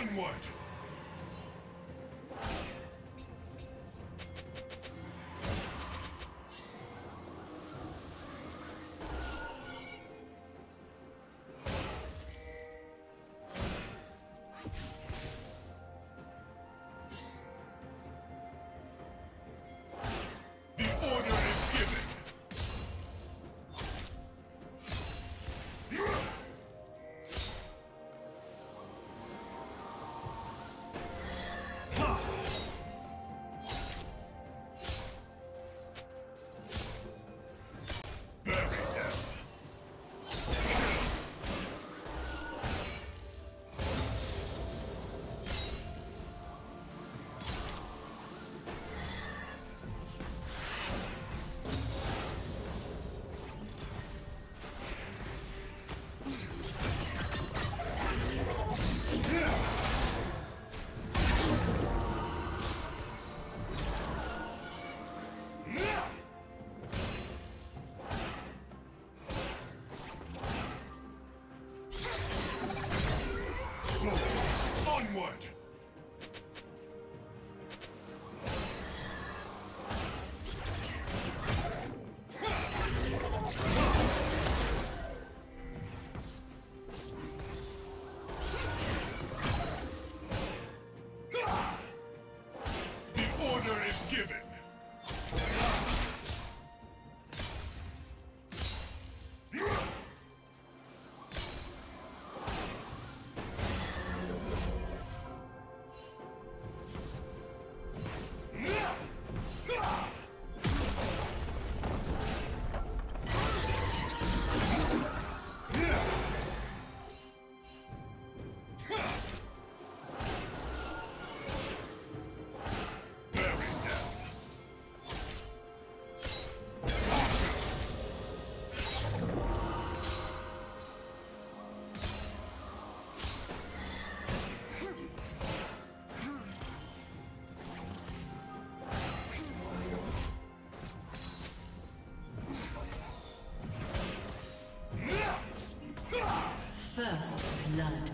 Onward! Blood.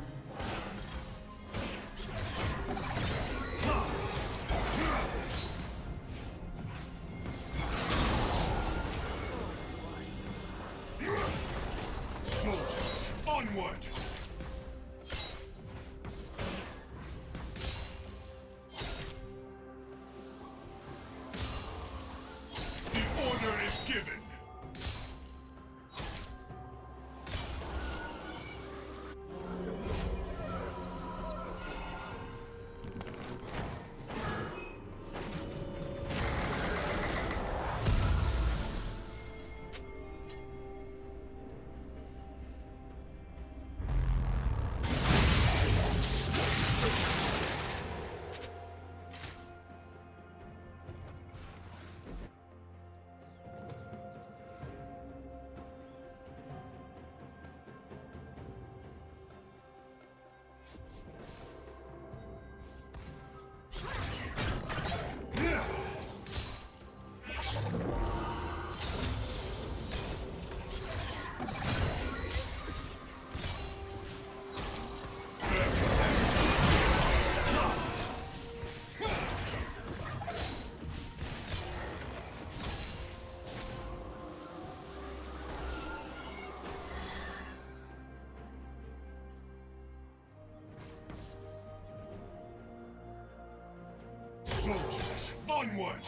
Soldiers, onward!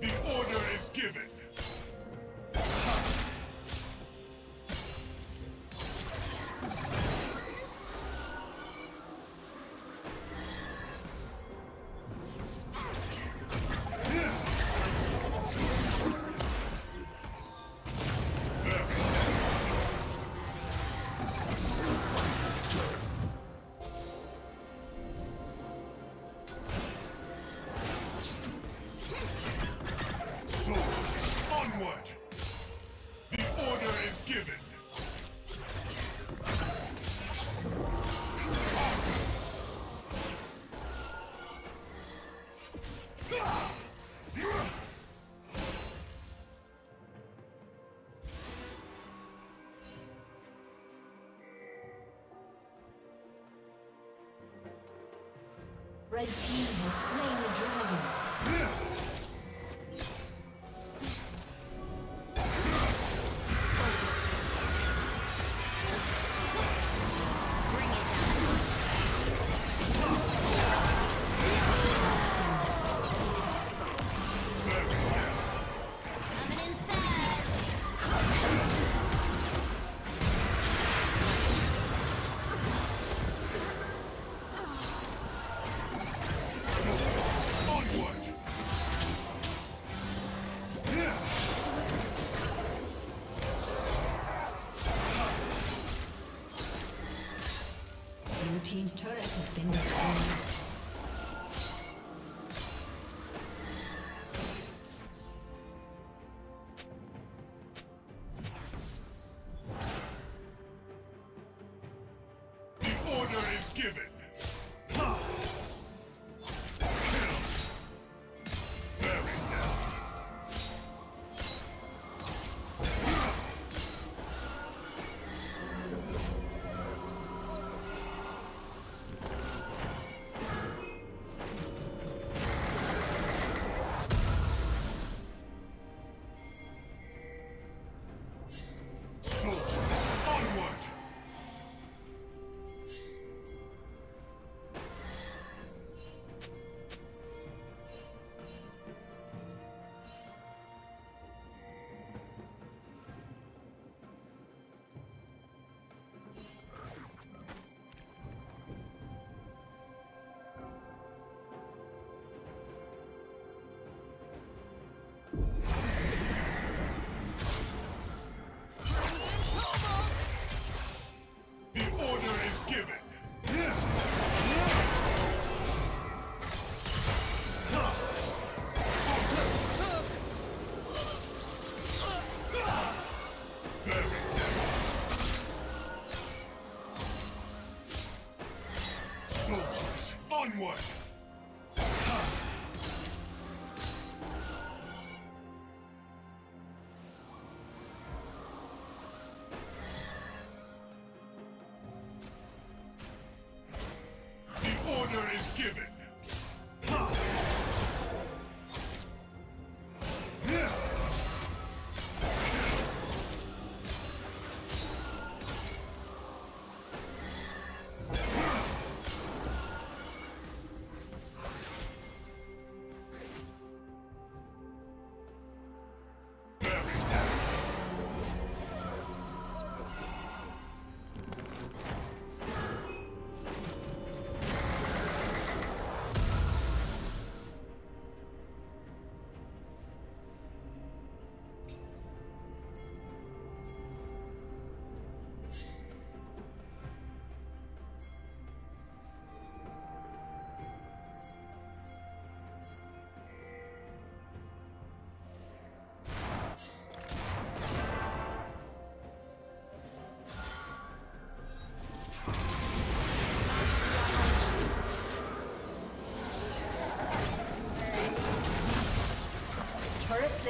The order is given.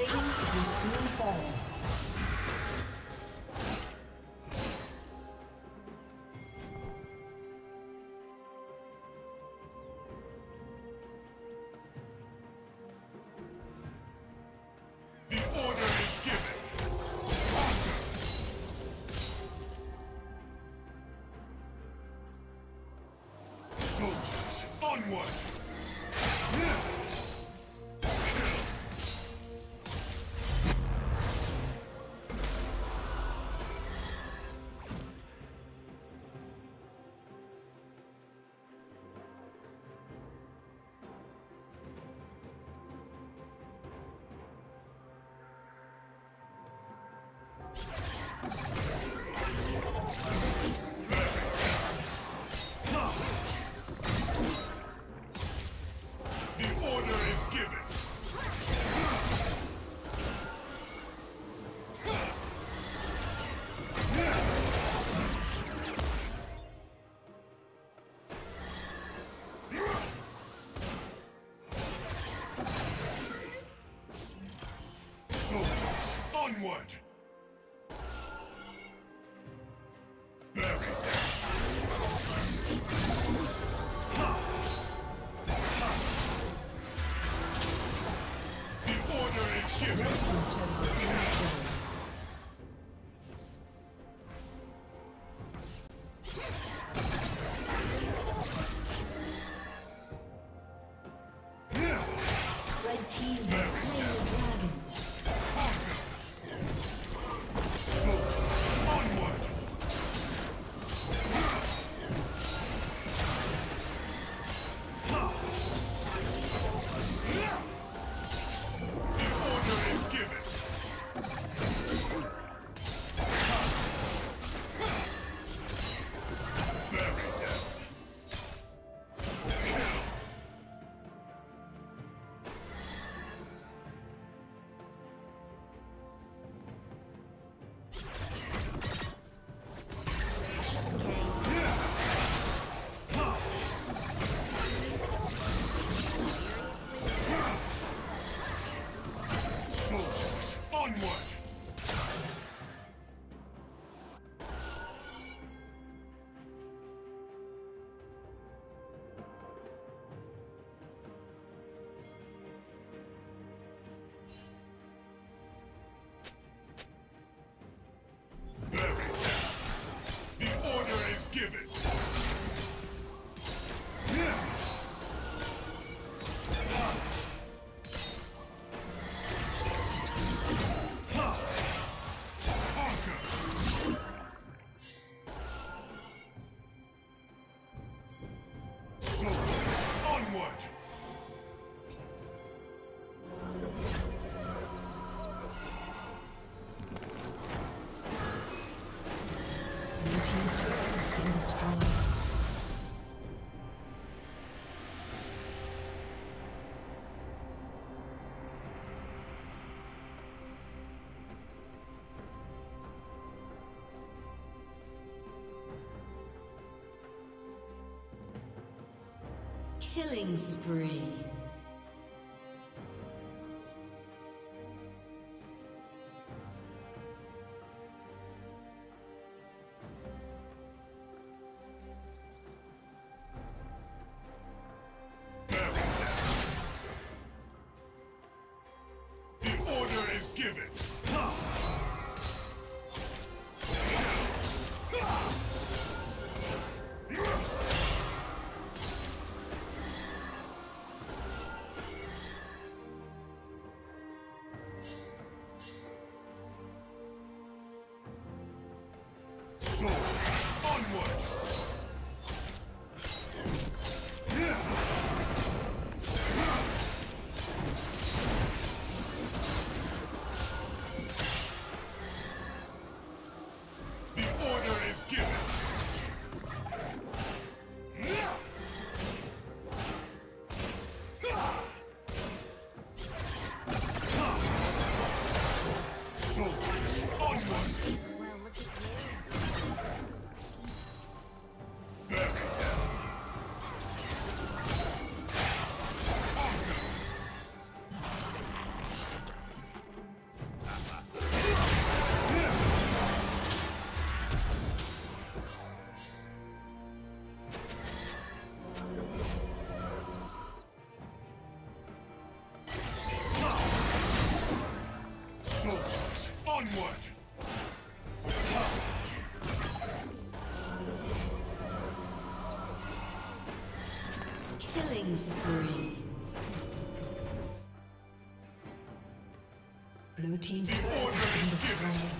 Plating will soon fall. Team has Killing spree. Killing spree. Blue team's.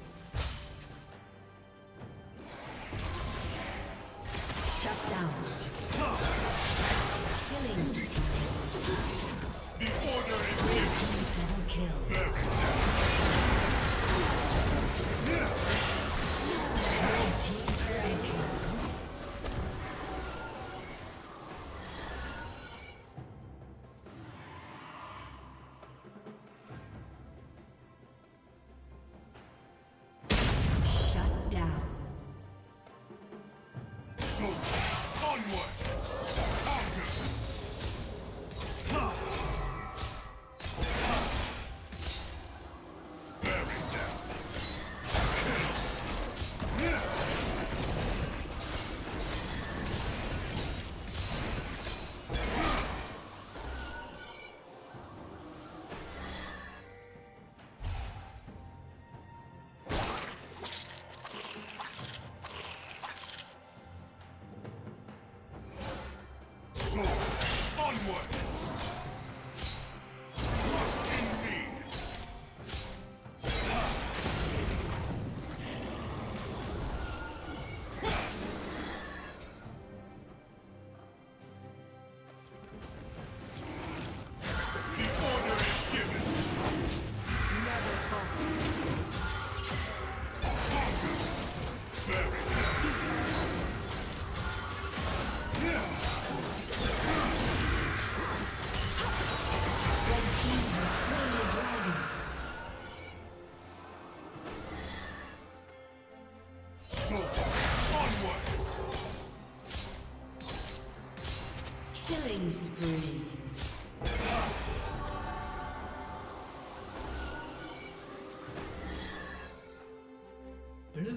Onward!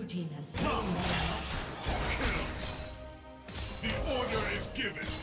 Blue team has slain The order is given.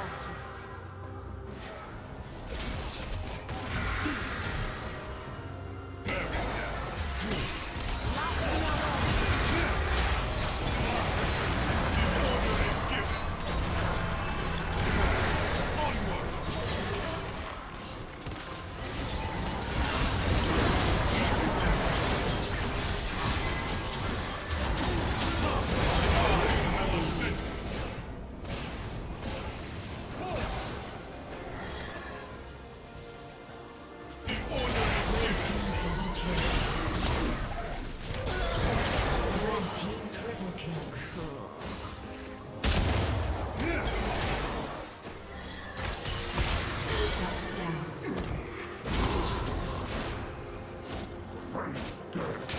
to Victor.